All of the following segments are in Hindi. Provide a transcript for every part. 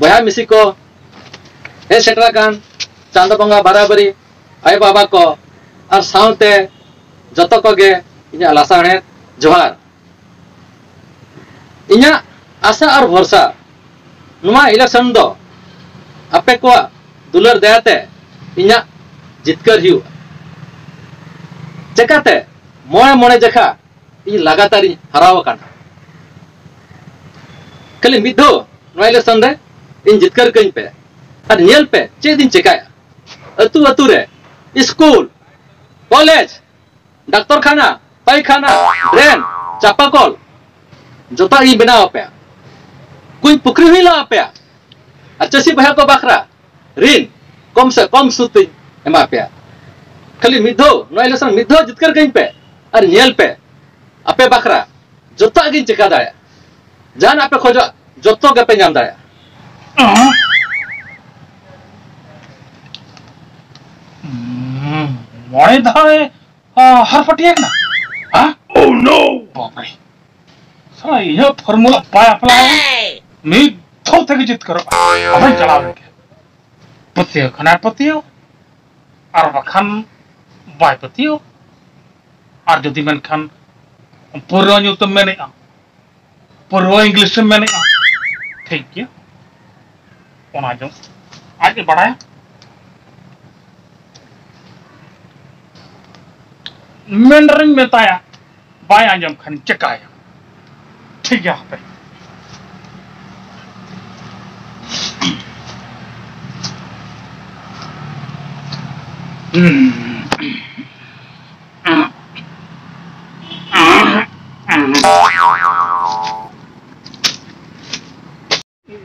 दुलड़िया बया मिसी को हे सेटरा कान चांद बंगा बराबरी आय बाबा को और साउते जतो को गे इन्या लासाणे जोहार इन्या आशा और भरोसा नुमा इलेक्शन दो आपे को दुलर दयाते इन्या जितकर हिउ चेकाते मोए मोने जखा इ लगातार हराव काना खाली मिद दो ᱱᱚᱣᱟ ᱤᱞᱮᱠᱥᱚᱱ ᱨᱮ ᱤᱧ ᱡᱤᱛᱠᱟᱹᱨ ᱠᱟᱹᱧ ᱯᱮ ᱟᱨ ᱧᱮᱞ ᱯᱮ ᱪᱮᱫ ᱤᱧ ᱪᱮᱠᱟᱭᱟ ᱟᱹᱛᱩ ᱟᱹᱛᱩ ᱨᱮ ᱥᱠᱩᱞ ᱠᱚᱞᱮᱡᱽ ᱰᱟᱠᱛᱚᱨ ᱠᱷᱟᱱᱟ ᱯᱟᱭᱠᱷᱟᱱᱟ ᱰᱨᱮᱱ ᱪᱟᱯᱟᱠᱚᱞ ᱡᱚᱛᱚ ᱤᱧ ᱵᱮᱱᱟᱣ ᱟᱯᱮᱭᱟ ᱠᱩᱧ ᱯᱩᱠᱷᱨᱤ ᱦᱚᱸᱧ ᱞᱟ ᱟᱯᱮᱭᱟ ᱟᱨ ᱪᱟᱹᱥᱤ ᱵᱚᱭᱦᱟ ᱠᱚ ᱵᱟᱠᱷᱨᱟ ᱨᱤᱱ ᱠᱚᱢ ᱥᱮ ᱠᱚᱢ ᱥᱩᱫ ᱛᱤᱧ ᱮᱢᱟ ᱯᱮᱭᱟ ᱠᱷᱟᱹᱞᱤ ᱢᱤᱫ ᱫᱷᱟᱣ ᱱᱚᱣᱟ ᱤᱞᱮᱠᱥᱚᱱ ᱢᱤᱫ ᱫᱷᱟᱣ ᱡᱤᱛᱠᱟᱹᱨ ᱠᱟᱹᱧ ᱯᱮ ᱟᱨ ᱧᱮᱞ ᱯᱮ ᱟᱯᱮ ᱵᱟᱠᱷᱨᱟ ᱡᱚᱛᱚᱣᱟᱜ ᱜᱤᱧ ᱪᱮᱠᱟ ᱫᱟᱲᱮᱭᱟᱜᱼᱟ ᱡᱟᱦᱟᱱᱟᱜ ᱯᱮ મોડે ધારે હરફટી એક ના હા ઓ નો બાપરે સાલા એ ફોર્મ્યુલા પાય આપલા મી થોર થકી જીત કરો આપણે ચલાવે કે પતિયો ખનાર પતિયો আর বাখান বাই পতিও আর যদি মেনখান পড়ুয়া নিয়ম মেনে পড়ুয়া ইংলিশে মেনে ঠিক গিয়া फ़ोन आ जाओ आगे बढ़ाए मेंडरिंग में ताया, बाय आज़म खान चकाया। ठीक है पे।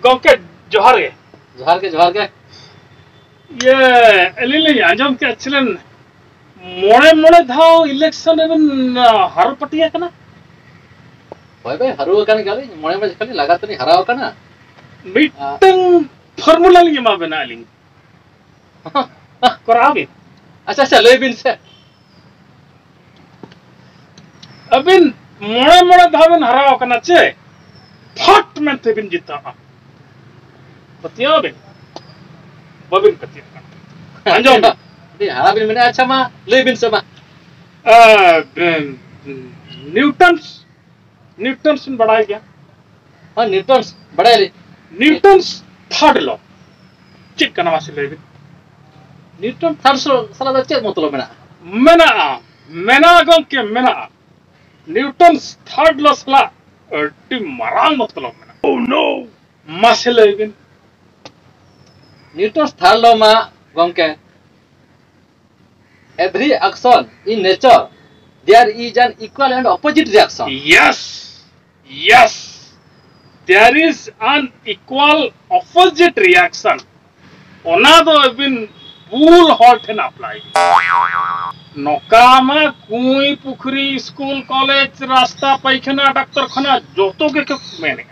गाँव के जोहर गए। जोहार के जोहार के। ये एलिले आज़म के अच्छेलन मोड़े मोड़े धाव इलेक्शन एवं हर पटिया का ना भाई भाई हरू का नहीं? कहली मोड़े में जखली लगा तो नहीं हराव का ना मीटिंग फॉर्मूला लिए माँ बना लिंग करावे। अच्छा, अच्छा चलो अबिन से। अबिन मोड़े मोड़े धाव हराव का ना चे। फट में तो अबिन जीता। பத்தியும் அப்படி பபின் பத்தி அஞ்சாம் அப்படின் மேலே அச்சமா समा சமா न्यूटन्स न्यूटन्स ने बढ़ाया क्या हाँ न्यूटन्स बढ़ाया ले। Newton's third law. चिक करना वासिल है भी। न्यूटन थर्ड लॉ साला तो चेक मतलब मेरा। मेरा मेरा कौन के मेरा न्यूटन्स थर्ड लॉ साला टी मरांग मतलब मेरा ओह oh, नो मसल है भी। स्थल गमके। Every action in nature there is an equal and opposite reaction yes yes there is an equal opposite reaction ओना दो हैव बीन बूल हॉल्ट एंड अप्लाइड नकामा कुई पुखरी स्कूल कॉलेज रास्ता पैखाना डाक्टर खाना जोतो के के मेने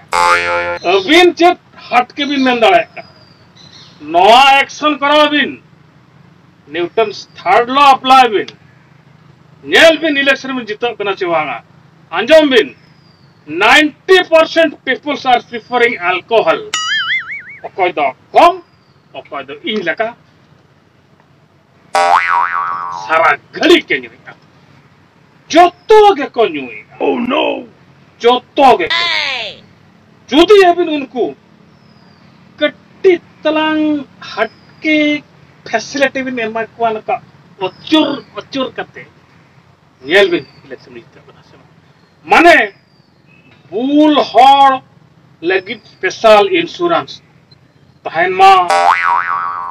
हैव बीन चेट हट के भी मेन दाड़ा है नवा एक्शन करावीन. न्यूटन थर्ड लॉ अप्लाई बीन. नेल बीन इलेक्शन में जीतक चाहिए अंजाम बीन 90 percent peoples are preferring alcohol. कम इन लेका. सारा घड़ी के जो तो गे को नो जो तो गे जुदी उनको तलांग हटके फैसिलिटी बिन एमा क्वान का अचुर अचुर कते नेल बिन इलेक्शन जीत बना से माने बुल हॉर लगी स्पेशल इंश्योरेंस तहन मा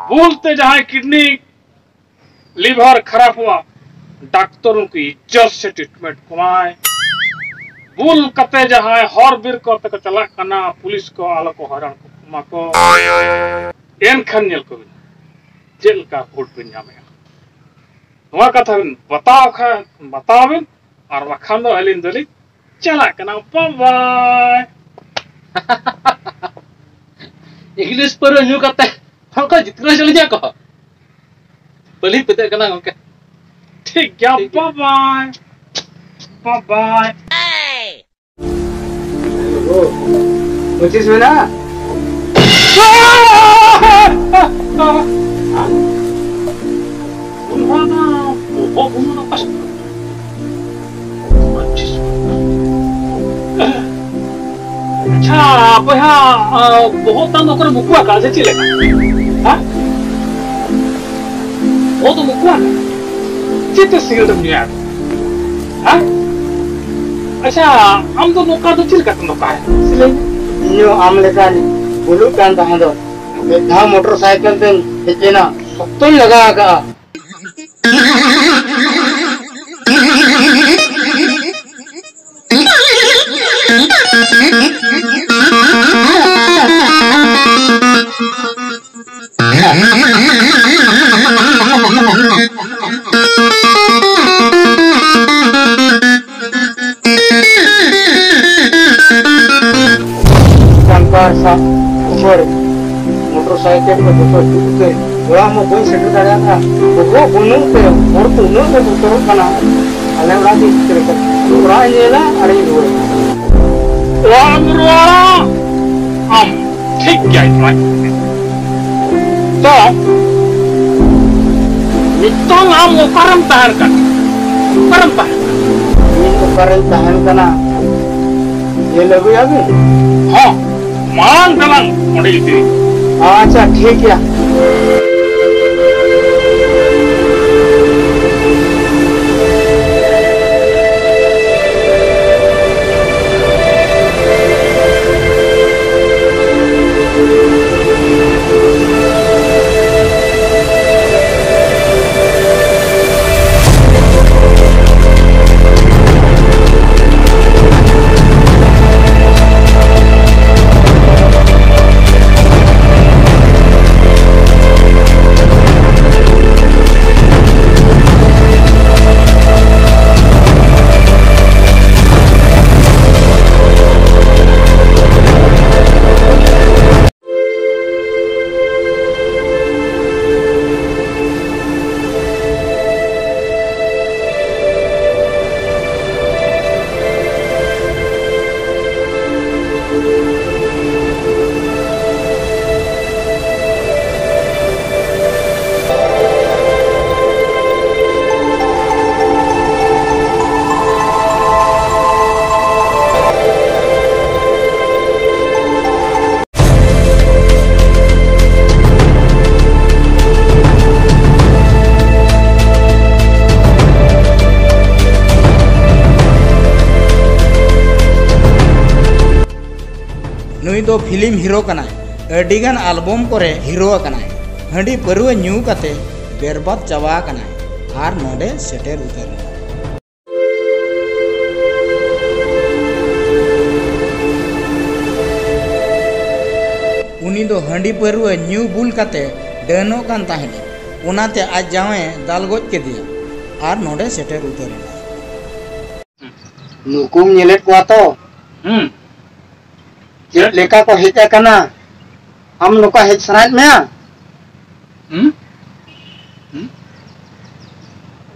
बुलते जहाँ किडनी लिवर खराब हुआ डॉक्टरों की इज़्ज़त से ट्रीटमेंट कुमाए बुल कते जहाँ हर बीर को तक चला कना पुलिस को आलो को हरण को कुमा को एन खन नेल को जेल का वोट बिन जामे नवा कथा बिन बताओ खा बताओ बिन और वखान दो अलिन दली चला कना बाय इंग्लिश पर ᱧᱩ ᱠᱟᱛᱮ ᱦᱚᱲ ᱠᱚ ᱡᱤᱛᱠᱟᱹᱨ ᱪᱟᱞᱤᱧ ᱠᱚ ᱯᱟᱹᱞᱤ ᱯᱮᱛᱮ ᱠᱟᱱᱟ ᱜᱚᱝᱠᱮ ठीक गया बाय बाय बाय पच्चीस में ना अच्छा बया बहुत तंग होकर मुकुआ कहाँ से चिलेगा हाँ? वो तो मुकुआ नहीं आया हाँ अच्छा हम तो नुका तो चिल करते नुका है। Laga aga. Tanpa sa umur motorcycle ko to to Timur saya betul mau betul-betul ah. eh. eh, lagi orang ini lah hari ini. Ah, Itu kamu tahan kan? Ini ya lebih lagi oh. मान दलंग अच्छा ठीक है। नुई दो फिल्म हीरो कनाय अडिगान एल्बम करे हीरो कनाय हंडी परुआ ᱧᱩ कते बेरबाद चावा कनाय आर नोडे सेटेर उतर उनी दो हंडी परुआ ᱧᱩ बुल कते डनो कान ताहेनी उनाते आज जावे दाल गोज के दिया आर नोडे सेटेर उतर नुकुम nyelet ko to hmm Jero leka ko hita kana. Am nuka hit sarat mea. Hmm? Hmm?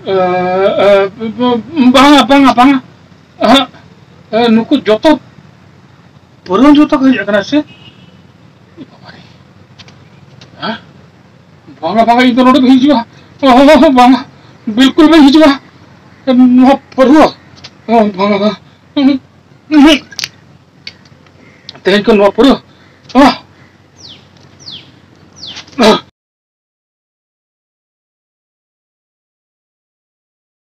Uh, uh, banga banga banga. Uh, uh, nuku joto. Burung joto hija kana se. Hah? Banga banga itu noda hija. Oh, banga. Bilkul bang hija. Mau perlu. Oh, banga banga. तेरे को नो परुआ